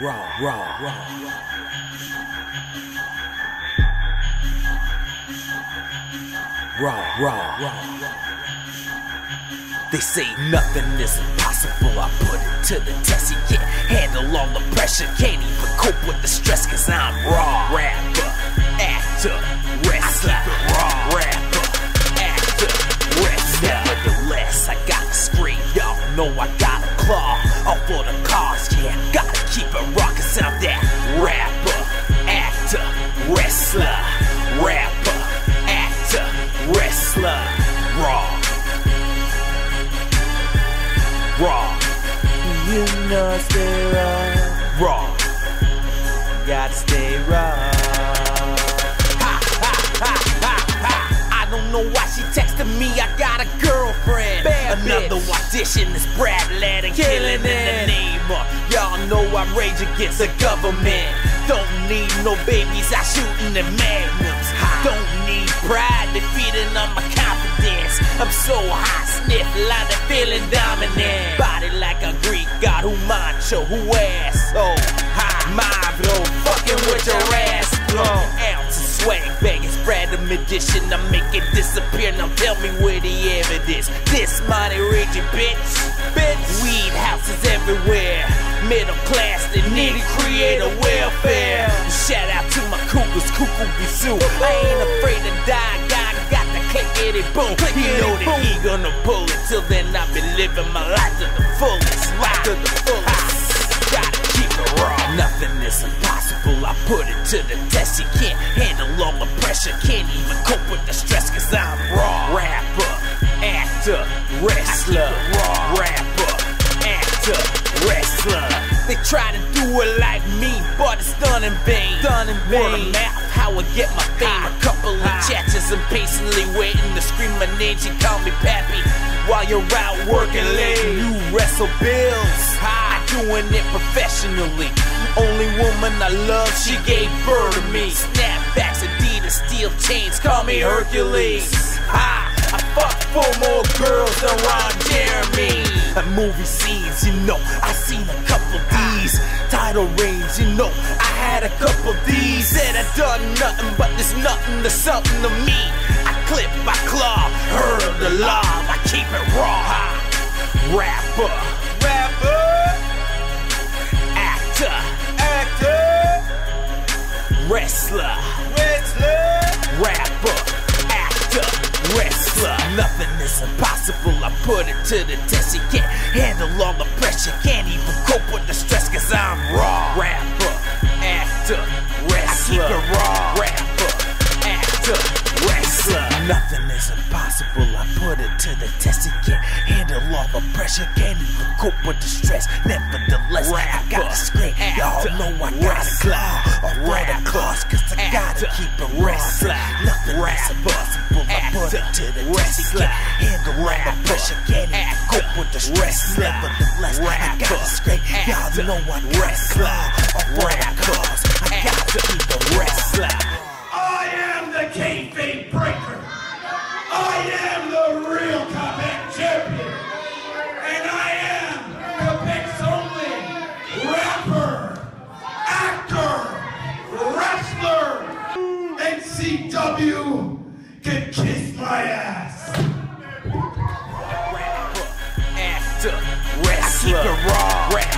Raw, raw, raw. Raw, raw, raw. They say nothing is impossible. I put it to the test. You can't handle all the pressure. Can't even cope with the stress, cause I'm raw. Rapper, actor, wrestler. Raw, rapper, actor, wrestler. Nevertheless, I gotta scream. Y'all know I got a claw. All for the yeah. Gotta keep it cause I'm that rapper, actor, wrestler. Rapper, actor, wrestler. Raw. Raw. You know stay raw, Raw. gotta stay raw. Ha, ha, ha, ha, ha. I don't know why she texted me. I got a girlfriend. Bad Another bitch. audition is Brad Ladd and killing, Killing it. I rage against the government. Don't need no babies. I shooting the magnums. Don't need pride defeating on my confidence. I'm so hot, sniff like a feeling dominant. Body like a Greek god who macho, who ass. Oh, hi, my bro, fucking with your ass. Blow ounce of swag banging, spread the magician. I make it disappear. Now tell me where the evidence. This money raging bitch, bitch. Houses everywhere. Middle class, the needy creator welfare. Shout out to my cougars, cuckoo bisou. I ain't afraid to die. God got the clickety boom. He know that he gonna pull it. Till then, I've been living my life to the fullest. Life to the fullest. Gotta keep it raw. Nothing is impossible. I put it to the test. You can't handle all the pressure. Can't even cope with the stress. Cause I'm raw. Rapper, actor, wrestler. Try to do it like me, but it's done in vain. Done in Word of mouth, how I get my fame. Ah. A couple of ah. chats and patiently waiting to scream my name. She call me Pappy while you're out working late. You wrestle bills. I doing it professionally. Only woman I love, she gave birth to me. Snapbacks, Adidas, steel chains, call me Hercules. Ha! I fuck four more girls than Ron Jeremy. And movie scenes, you know, I seen a couple D's. Title reigns, you know, I had a couple D's. Said I done nothing, but there's nothing to something to me. I clip, I claw, heard the law, I keep it raw. Rapper, Is impossible. I put it to the test. You can't handle all the pressure. Can't even cope with the stress. Cause I'm raw. Rapper, actor, wrestler. I keep it raw. Rapper, actor, wrestler. Nothing is impossible. I put it to the test. You can't handle all the pressure. Can't even cope with the stress. Nevertheless, I gotta scream. Y'all know I gotta claw. Or for the cause. Cause I gotta keep it wrestler. Nothing is impossible. I put it to the test. You can't handle all the pressure. Can't cope with the stress. Nevertheless, I gotta scream. Y'all know I gotta claw. Or for the cause. I gotta keep it wrestler. I am the kayfabe breaker. I am the real combat champion. And I am the Quebec's only rapper, actor, wrestler. NCW Wrestler. I keep it raw. Wrestler.